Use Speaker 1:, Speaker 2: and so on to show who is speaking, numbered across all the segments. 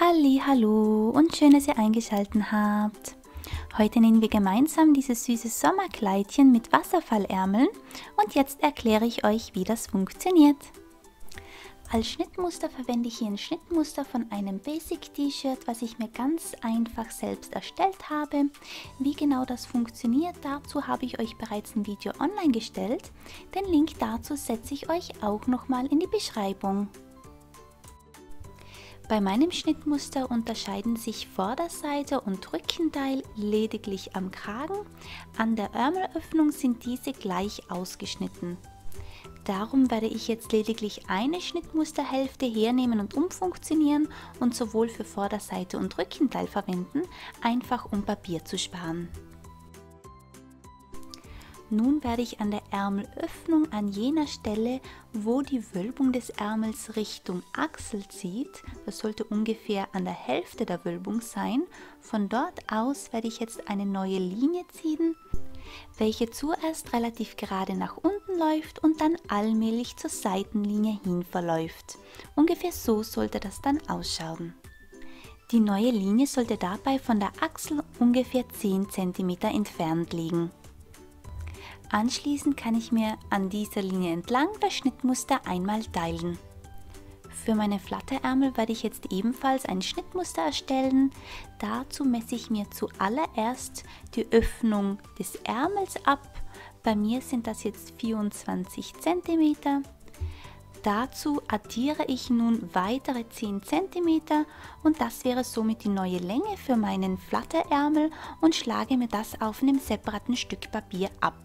Speaker 1: Halli, hallo und schön, dass ihr eingeschaltet habt. Heute nähen wir gemeinsam dieses süße Sommerkleidchen mit Wasserfallärmeln und jetzt erkläre ich euch, wie das funktioniert. Als Schnittmuster verwende ich hier ein Schnittmuster von einem Basic T-Shirt, was ich mir ganz einfach selbst erstellt habe. Wie genau das funktioniert, dazu habe ich euch bereits ein Video online gestellt. Den Link dazu setze ich euch auch nochmal in die Beschreibung. Bei meinem Schnittmuster unterscheiden sich Vorderseite und Rückenteil lediglich am Kragen. An der Ärmelöffnung sind diese gleich ausgeschnitten. Darum werde ich jetzt lediglich eine Schnittmusterhälfte hernehmen und umfunktionieren und sowohl für Vorderseite und Rückenteil verwenden, einfach um Papier zu sparen. Nun werde ich an der Ärmelöffnung an jener Stelle, wo die Wölbung des Ärmels Richtung Achsel zieht, das sollte ungefähr an der Hälfte der Wölbung sein, von dort aus werde ich jetzt eine neue Linie ziehen, welche zuerst relativ gerade nach unten läuft und dann allmählich zur Seitenlinie hin verläuft. Ungefähr so sollte das dann ausschauen. Die neue Linie sollte dabei von der Achsel ungefähr 10 cm entfernt liegen. Anschließend kann ich mir an dieser Linie entlang das Schnittmuster einmal teilen. Für meine Flatterärmel werde ich jetzt ebenfalls ein Schnittmuster erstellen. Dazu messe ich mir zuallererst die Öffnung des Ärmels ab. Bei mir sind das jetzt 24 cm. Dazu addiere ich nun weitere 10 cm und das wäre somit die neue Länge für meinen Flatterärmel und schlage mir das auf einem separaten Stück Papier ab.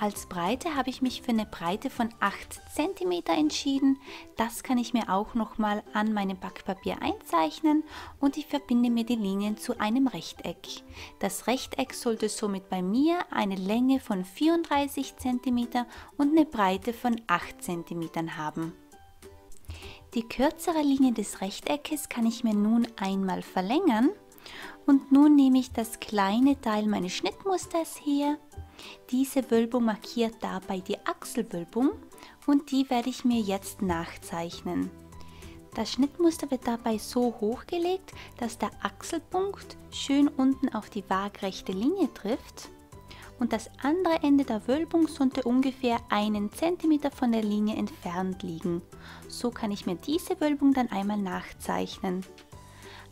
Speaker 1: Als Breite habe ich mich für eine Breite von 8 cm entschieden. Das kann ich mir auch nochmal an meinem Backpapier einzeichnen und ich verbinde mir die Linien zu einem Rechteck. Das Rechteck sollte somit bei mir eine Länge von 34 cm und eine Breite von 8 cm haben. Die kürzere Linie des Rechteckes kann ich mir nun einmal verlängern und nun nehme ich das kleine Teil meines Schnittmusters hier diese Wölbung markiert dabei die Achselwölbung und die werde ich mir jetzt nachzeichnen. Das Schnittmuster wird dabei so hochgelegt, dass der Achselpunkt schön unten auf die waagrechte Linie trifft und das andere Ende der Wölbung sollte ungefähr einen Zentimeter von der Linie entfernt liegen. So kann ich mir diese Wölbung dann einmal nachzeichnen.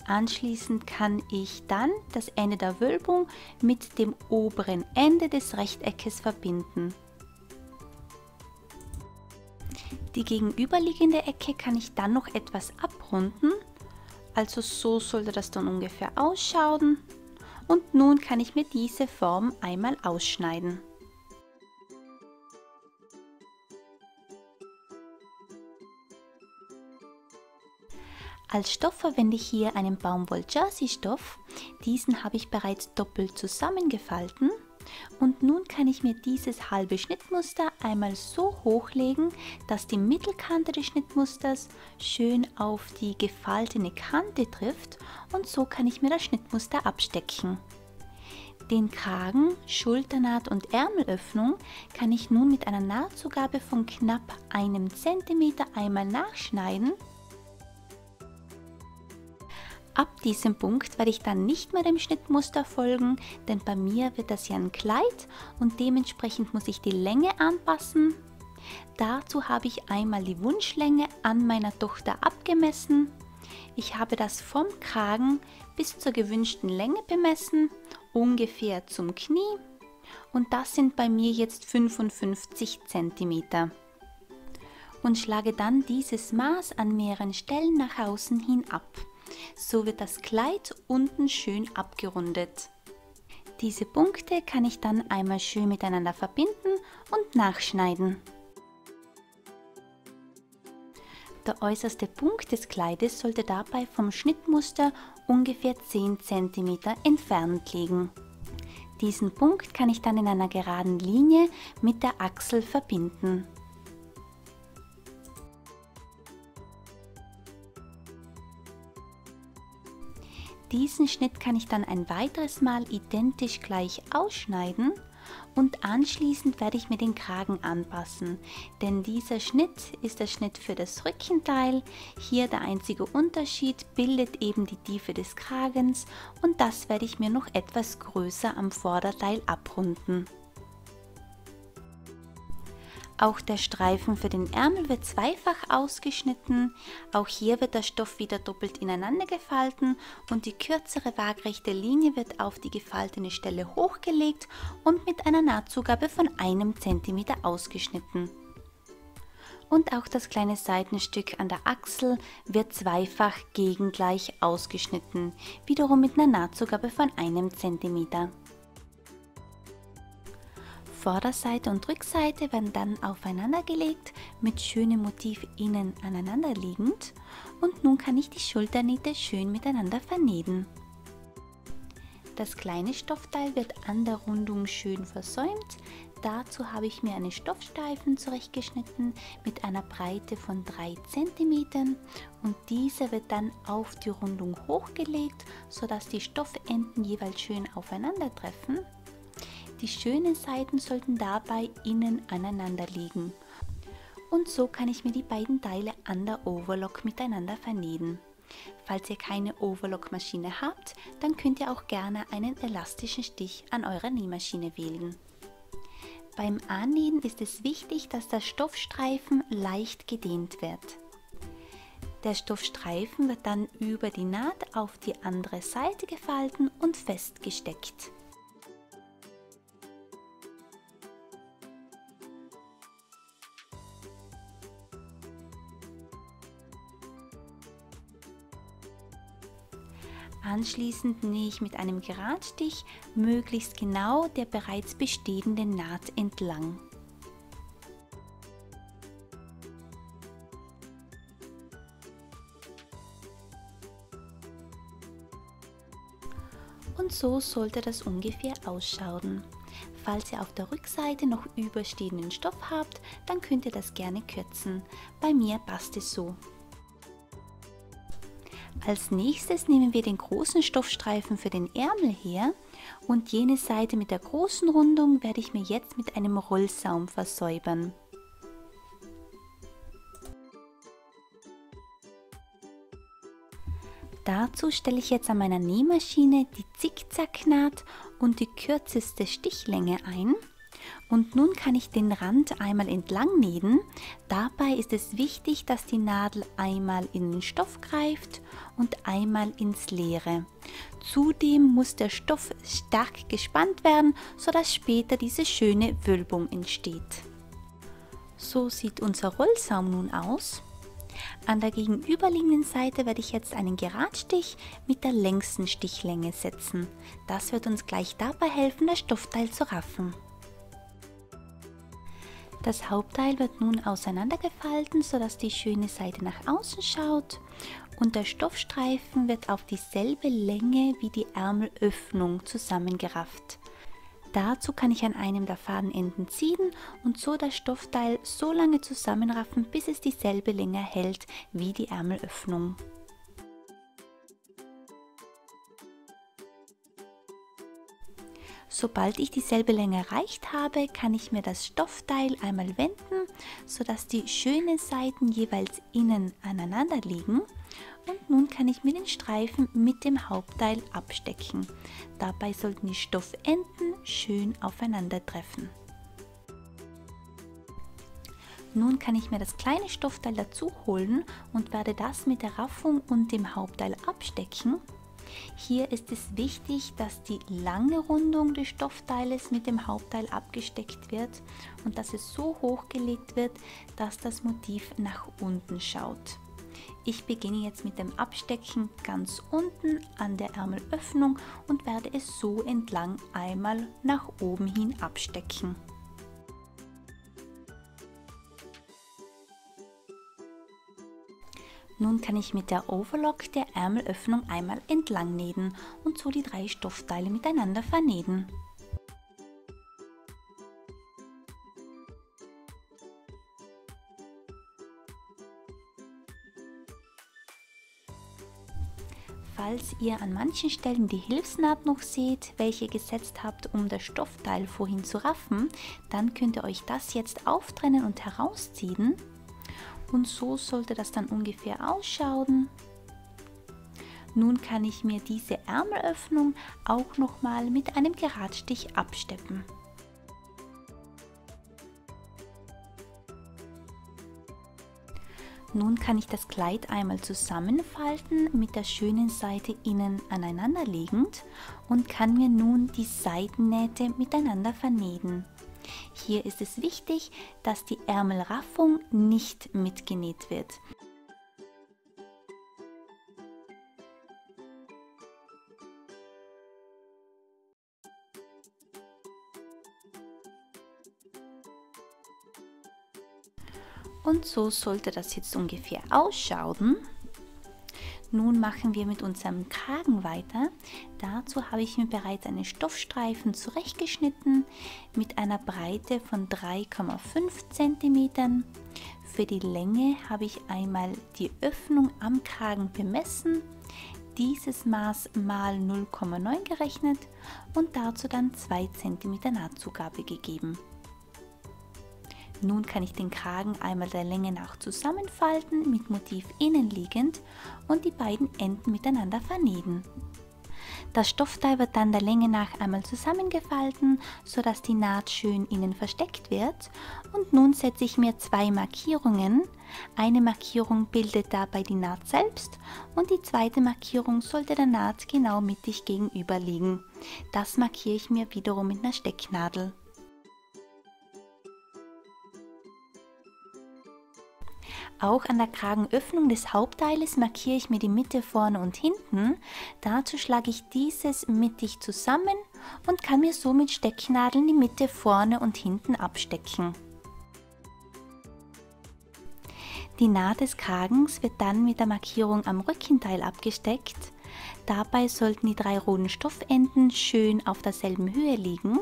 Speaker 1: Anschließend kann ich dann das Ende der Wölbung mit dem oberen Ende des Rechteckes verbinden. Die gegenüberliegende Ecke kann ich dann noch etwas abrunden, also so sollte das dann ungefähr ausschauen. Und nun kann ich mir diese Form einmal ausschneiden. Als Stoff verwende ich hier einen Baumwoll-Jersey-Stoff. Diesen habe ich bereits doppelt zusammengefalten. Und nun kann ich mir dieses halbe Schnittmuster einmal so hochlegen, dass die Mittelkante des Schnittmusters schön auf die gefaltene Kante trifft und so kann ich mir das Schnittmuster abstecken. Den Kragen, Schulternaht und Ärmelöffnung kann ich nun mit einer Nahtzugabe von knapp einem Zentimeter einmal nachschneiden Ab diesem Punkt werde ich dann nicht mehr dem Schnittmuster folgen, denn bei mir wird das ja ein Kleid und dementsprechend muss ich die Länge anpassen. Dazu habe ich einmal die Wunschlänge an meiner Tochter abgemessen. Ich habe das vom Kragen bis zur gewünschten Länge bemessen, ungefähr zum Knie und das sind bei mir jetzt 55 cm. Und schlage dann dieses Maß an mehreren Stellen nach außen hin ab. So wird das Kleid unten schön abgerundet. Diese Punkte kann ich dann einmal schön miteinander verbinden und nachschneiden. Der äußerste Punkt des Kleides sollte dabei vom Schnittmuster ungefähr 10 cm entfernt liegen. Diesen Punkt kann ich dann in einer geraden Linie mit der Achsel verbinden. Diesen Schnitt kann ich dann ein weiteres Mal identisch gleich ausschneiden und anschließend werde ich mir den Kragen anpassen, denn dieser Schnitt ist der Schnitt für das Rückenteil. Hier der einzige Unterschied bildet eben die Tiefe des Kragens und das werde ich mir noch etwas größer am Vorderteil abrunden. Auch der Streifen für den Ärmel wird zweifach ausgeschnitten. Auch hier wird der Stoff wieder doppelt ineinander gefalten und die kürzere waagrechte Linie wird auf die gefaltene Stelle hochgelegt und mit einer Nahtzugabe von einem Zentimeter ausgeschnitten. Und auch das kleine Seitenstück an der Achsel wird zweifach gegengleich ausgeschnitten, wiederum mit einer Nahtzugabe von einem Zentimeter. Vorderseite und Rückseite werden dann aufeinander gelegt, mit schönem Motiv innen aneinander liegend und nun kann ich die Schulternähte schön miteinander vernähen. Das kleine Stoffteil wird an der Rundung schön versäumt. Dazu habe ich mir einen Stoffstreifen zurechtgeschnitten mit einer Breite von 3 cm und dieser wird dann auf die Rundung hochgelegt, sodass die Stoffenden jeweils schön aufeinandertreffen. Die schönen Seiten sollten dabei innen aneinander liegen. Und so kann ich mir die beiden Teile an der Overlock miteinander vernähen. Falls ihr keine Overlock-Maschine habt, dann könnt ihr auch gerne einen elastischen Stich an eurer Nähmaschine wählen. Beim Annähen ist es wichtig, dass der Stoffstreifen leicht gedehnt wird. Der Stoffstreifen wird dann über die Naht auf die andere Seite gefalten und festgesteckt. Anschließend nähe ich mit einem Geradstich möglichst genau der bereits bestehenden Naht entlang. Und so sollte das ungefähr ausschauen. Falls ihr auf der Rückseite noch überstehenden Stoff habt, dann könnt ihr das gerne kürzen. Bei mir passt es so. Als nächstes nehmen wir den großen Stoffstreifen für den Ärmel her und jene Seite mit der großen Rundung werde ich mir jetzt mit einem Rollsaum versäubern. Dazu stelle ich jetzt an meiner Nähmaschine die Zickzacknaht und die kürzeste Stichlänge ein und nun kann ich den Rand einmal entlang nähen. Dabei ist es wichtig, dass die Nadel einmal in den Stoff greift und einmal ins Leere. Zudem muss der Stoff stark gespannt werden, sodass später diese schöne Wölbung entsteht. So sieht unser Rollsaum nun aus. An der gegenüberliegenden Seite werde ich jetzt einen Geradstich mit der längsten Stichlänge setzen. Das wird uns gleich dabei helfen, das Stoffteil zu raffen. Das Hauptteil wird nun auseinandergefalten, sodass die schöne Seite nach außen schaut und der Stoffstreifen wird auf dieselbe Länge wie die Ärmelöffnung zusammengerafft. Dazu kann ich an einem der Fadenenden ziehen und so das Stoffteil so lange zusammenraffen, bis es dieselbe Länge hält wie die Ärmelöffnung. Sobald ich dieselbe Länge erreicht habe, kann ich mir das Stoffteil einmal wenden, sodass die schönen Seiten jeweils innen aneinander liegen. Und nun kann ich mir den Streifen mit dem Hauptteil abstecken. Dabei sollten die Stoffenden schön aufeinandertreffen. Nun kann ich mir das kleine Stoffteil dazu holen und werde das mit der Raffung und dem Hauptteil abstecken hier ist es wichtig, dass die lange Rundung des Stoffteiles mit dem Hauptteil abgesteckt wird und dass es so hochgelegt wird, dass das Motiv nach unten schaut. Ich beginne jetzt mit dem Abstecken ganz unten an der Ärmelöffnung und werde es so entlang einmal nach oben hin abstecken. Nun kann ich mit der Overlock der Ärmelöffnung einmal entlang nähen und so die drei Stoffteile miteinander vernähen. Falls ihr an manchen Stellen die Hilfsnaht noch seht, welche ihr gesetzt habt, um das Stoffteil vorhin zu raffen, dann könnt ihr euch das jetzt auftrennen und herausziehen. Und so sollte das dann ungefähr ausschauen. Nun kann ich mir diese Ärmelöffnung auch nochmal mit einem Geradstich absteppen. Nun kann ich das Kleid einmal zusammenfalten mit der schönen Seite innen aneinander liegend und kann mir nun die Seitennähte miteinander vernähen. Hier ist es wichtig, dass die Ärmelraffung nicht mitgenäht wird. Und so sollte das jetzt ungefähr ausschauen. Nun machen wir mit unserem Kragen weiter. Dazu habe ich mir bereits einen Stoffstreifen zurechtgeschnitten mit einer Breite von 3,5 cm. Für die Länge habe ich einmal die Öffnung am Kragen bemessen, dieses Maß mal 0,9 gerechnet und dazu dann 2 cm Nahtzugabe gegeben. Nun kann ich den Kragen einmal der Länge nach zusammenfalten, mit Motiv innenliegend und die beiden Enden miteinander vernähen. Das Stoffteil wird dann der Länge nach einmal zusammengefalten, sodass die Naht schön innen versteckt wird. Und nun setze ich mir zwei Markierungen. Eine Markierung bildet dabei die Naht selbst und die zweite Markierung sollte der Naht genau mittig gegenüber liegen. Das markiere ich mir wiederum mit einer Stecknadel. Auch an der Kragenöffnung des Hauptteiles markiere ich mir die Mitte vorne und hinten. Dazu schlage ich dieses mittig zusammen und kann mir so mit Stecknadeln die Mitte vorne und hinten abstecken. Die Naht des Kragens wird dann mit der Markierung am Rückenteil abgesteckt. Dabei sollten die drei roten Stoffenden schön auf derselben Höhe liegen.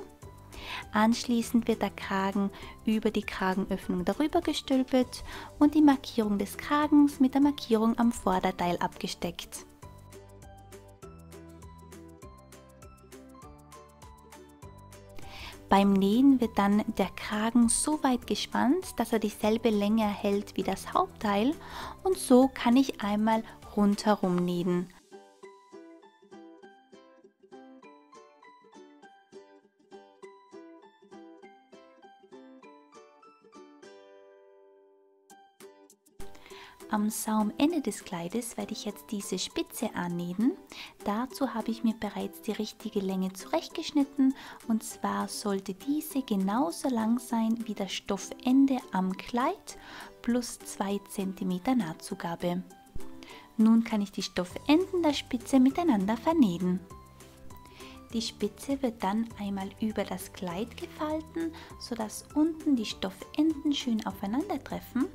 Speaker 1: Anschließend wird der Kragen über die Kragenöffnung darüber gestülpt und die Markierung des Kragens mit der Markierung am Vorderteil abgesteckt. Beim Nähen wird dann der Kragen so weit gespannt, dass er dieselbe Länge erhält wie das Hauptteil und so kann ich einmal rundherum nähen. Am Saumende des Kleides werde ich jetzt diese Spitze annähen. Dazu habe ich mir bereits die richtige Länge zurechtgeschnitten und zwar sollte diese genauso lang sein wie das Stoffende am Kleid plus 2 cm Nahtzugabe. Nun kann ich die Stoffenden der Spitze miteinander vernähen. Die Spitze wird dann einmal über das Kleid gefalten, sodass unten die Stoffenden schön aufeinandertreffen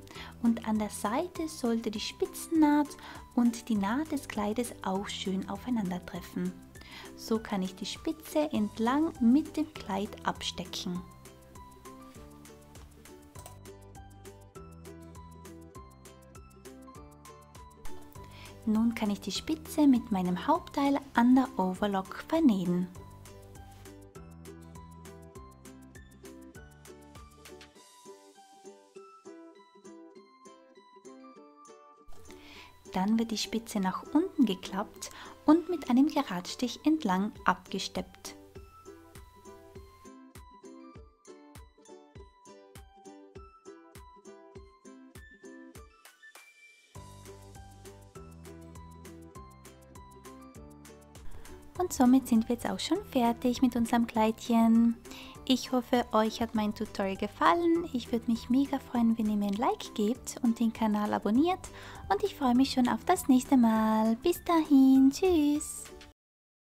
Speaker 1: und an der Seite sollte die Spitzennaht und die Naht des Kleides auch schön aufeinandertreffen. So kann ich die Spitze entlang mit dem Kleid abstecken. Nun kann ich die Spitze mit meinem Hauptteil an der Overlock vernähen. Dann wird die Spitze nach unten geklappt und mit einem Geradstich entlang abgesteppt. Und somit sind wir jetzt auch schon fertig mit unserem Kleidchen. Ich hoffe, euch hat mein Tutorial gefallen. Ich würde mich mega freuen, wenn ihr mir ein Like gebt und den Kanal abonniert. Und ich freue mich schon auf das nächste Mal. Bis dahin, tschüss!